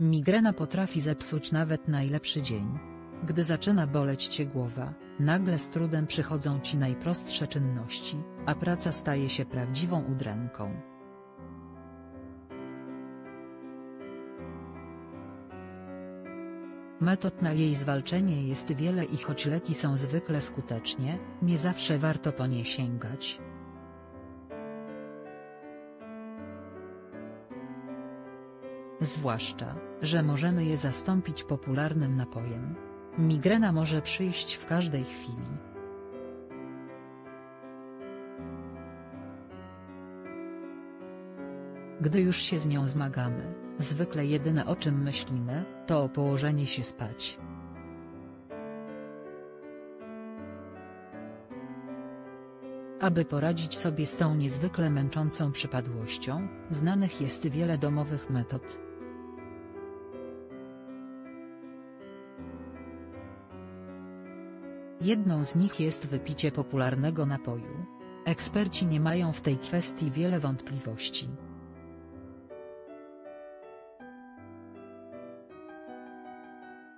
Migrena potrafi zepsuć nawet najlepszy dzień. Gdy zaczyna boleć cię głowa, nagle z trudem przychodzą ci najprostsze czynności, a praca staje się prawdziwą udręką. Metod na jej zwalczenie jest wiele i choć leki są zwykle skutecznie, nie zawsze warto po nie sięgać. Zwłaszcza, że możemy je zastąpić popularnym napojem. Migrena może przyjść w każdej chwili. Gdy już się z nią zmagamy, zwykle jedyne o czym myślimy, to o położenie się spać. Aby poradzić sobie z tą niezwykle męczącą przypadłością, znanych jest wiele domowych metod. Jedną z nich jest wypicie popularnego napoju. Eksperci nie mają w tej kwestii wiele wątpliwości.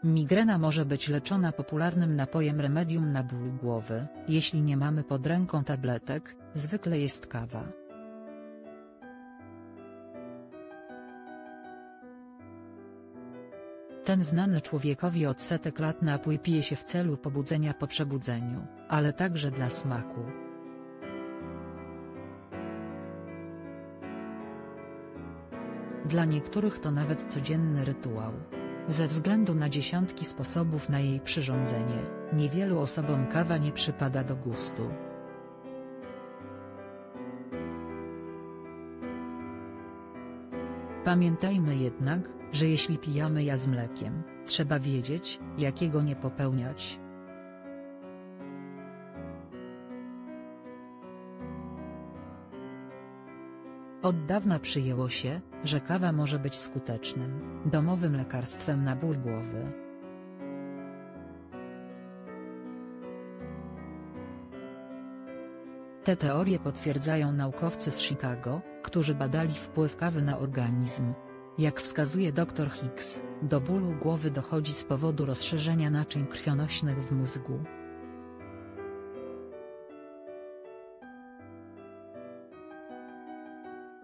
Migrena może być leczona popularnym napojem remedium na ból głowy, jeśli nie mamy pod ręką tabletek, zwykle jest kawa. Ten znany człowiekowi od setek lat napój pije się w celu pobudzenia po przebudzeniu, ale także dla smaku. Dla niektórych to nawet codzienny rytuał. Ze względu na dziesiątki sposobów na jej przyrządzenie, niewielu osobom kawa nie przypada do gustu. Pamiętajmy jednak, że jeśli pijamy ja z mlekiem, trzeba wiedzieć, jakiego nie popełniać. Od dawna przyjęło się, że kawa może być skutecznym, domowym lekarstwem na ból głowy. Te teorie potwierdzają naukowcy z Chicago, którzy badali wpływ kawy na organizm. Jak wskazuje dr Hicks, do bólu głowy dochodzi z powodu rozszerzenia naczyń krwionośnych w mózgu.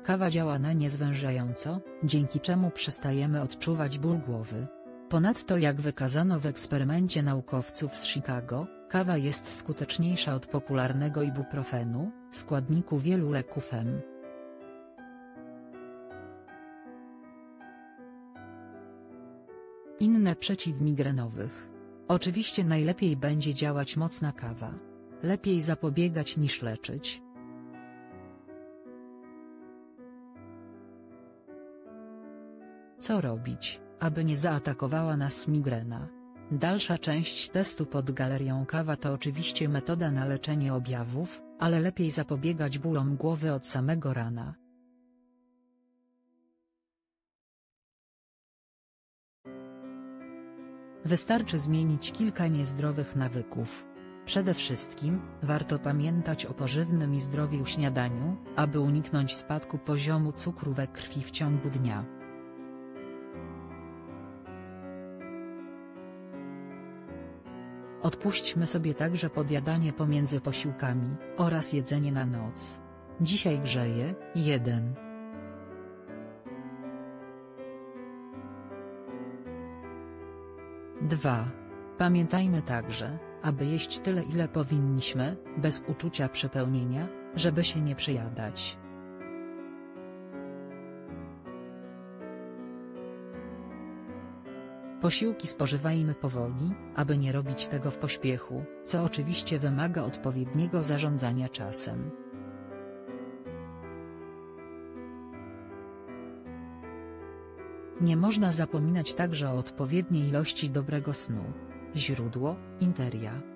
Kawa działa na nie zwężająco, dzięki czemu przestajemy odczuwać ból głowy. Ponadto jak wykazano w eksperymencie naukowców z Chicago, kawa jest skuteczniejsza od popularnego ibuprofenu, składniku wielu leków M. Inne przeciwmigrenowych. Oczywiście najlepiej będzie działać mocna kawa. Lepiej zapobiegać niż leczyć. Co robić, aby nie zaatakowała nas migrena? Dalsza część testu pod galerią kawa to oczywiście metoda na leczenie objawów, ale lepiej zapobiegać bólom głowy od samego rana. Wystarczy zmienić kilka niezdrowych nawyków. Przede wszystkim, warto pamiętać o pożywnym i zdrowiu śniadaniu, aby uniknąć spadku poziomu cukru we krwi w ciągu dnia. Odpuśćmy sobie także podjadanie pomiędzy posiłkami, oraz jedzenie na noc. Dzisiaj grzeje, 1. Dwa. Pamiętajmy także, aby jeść tyle ile powinniśmy, bez uczucia przepełnienia, żeby się nie przyjadać. Posiłki spożywajmy powoli, aby nie robić tego w pośpiechu, co oczywiście wymaga odpowiedniego zarządzania czasem. Nie można zapominać także o odpowiedniej ilości dobrego snu. Źródło, Interia